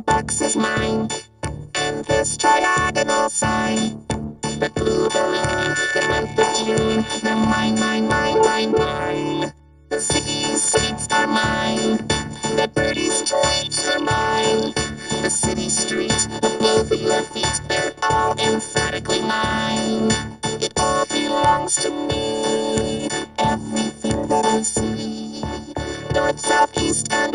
box is mine. And this triagonal sign. The blue balloon, the red balloon, they're mine, mine, mine, mine, mine. The streets are mine. The birdie stripes are mine. The city streets above your feet, they're all emphatically mine. It all belongs to me. Everything that I see. North, south, east, and